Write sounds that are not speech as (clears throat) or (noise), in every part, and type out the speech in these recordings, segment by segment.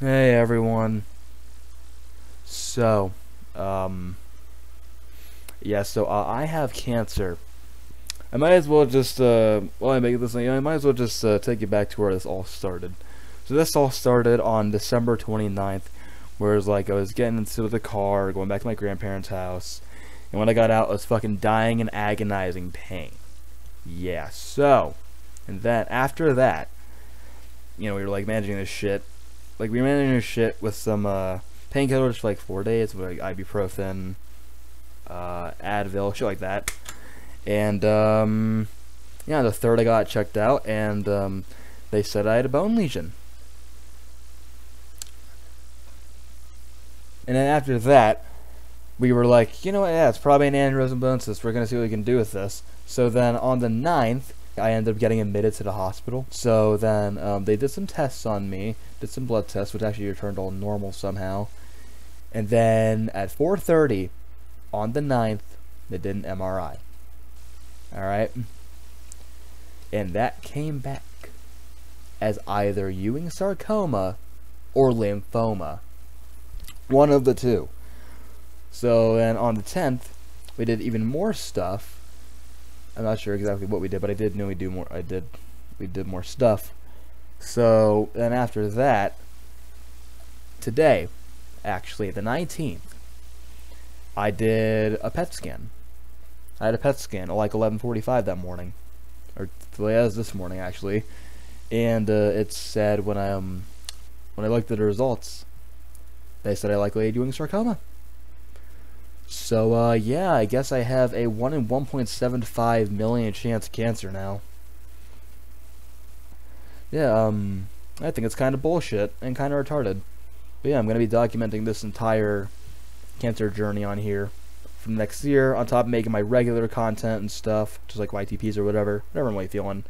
Hey everyone. So, um, yeah. So uh, I have cancer. I might as well just uh, I make this thing, I might as well just uh, take you back to where this all started. So this all started on December 29th, where it was like I was getting into the car, going back to my grandparents' house, and when I got out, I was fucking dying in agonizing pain. Yeah. So, and then after that, you know, we were like managing this shit like we ran into shit with some uh, painkillers for like four days, like ibuprofen, uh, Advil, shit like that. And um, yeah, the third I got checked out, and um, they said I had a bone lesion. And then after that, we were like, you know what, yeah, it's probably an aneurysm bone cyst. We're going to see what we can do with this. So then on the 9th, I ended up getting admitted to the hospital. So then um, they did some tests on me, did some blood tests, which actually returned all normal somehow. And then at 4:30 on the 9th, they did an MRI. All right, and that came back as either Ewing sarcoma or lymphoma, one of the two. So then on the 10th, we did even more stuff I'm not sure exactly what we did, but I did know we do more. I did, we did more stuff. So then after that, today, actually the 19th, I did a PET scan. I had a PET scan at like 11:45 that morning, or yeah, this morning actually, and uh, it said when I um when I looked at the results, they said I likely had Ewing sarcoma. So, uh, yeah, I guess I have a 1 in 1.75 million chance cancer now. Yeah, um, I think it's kind of bullshit and kind of retarded. But yeah, I'm going to be documenting this entire cancer journey on here for next year, on top of making my regular content and stuff, just like YTPs or whatever, whatever I'm really feeling.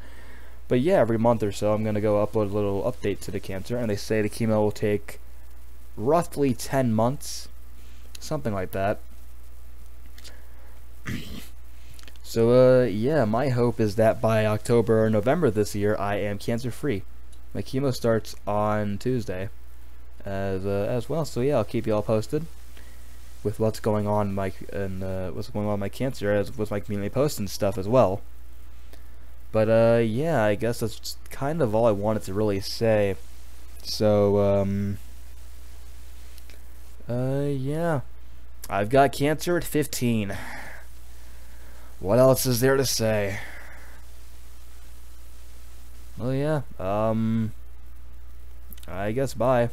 But yeah, every month or so, I'm going to go upload a little update to the cancer, and they say the chemo will take roughly 10 months, something like that. (clears throat) so, uh, yeah, my hope is that by October or November this year, I am cancer free. My chemo starts on Tuesday as uh, as well. So yeah, I'll keep you all posted with what's going on my and uh, what's going on with my cancer as with my community posts and stuff as well. But uh, yeah, I guess that's kind of all I wanted to really say. So um, uh, yeah, I've got cancer at 15. What else is there to say? Well, yeah, um, I guess bye.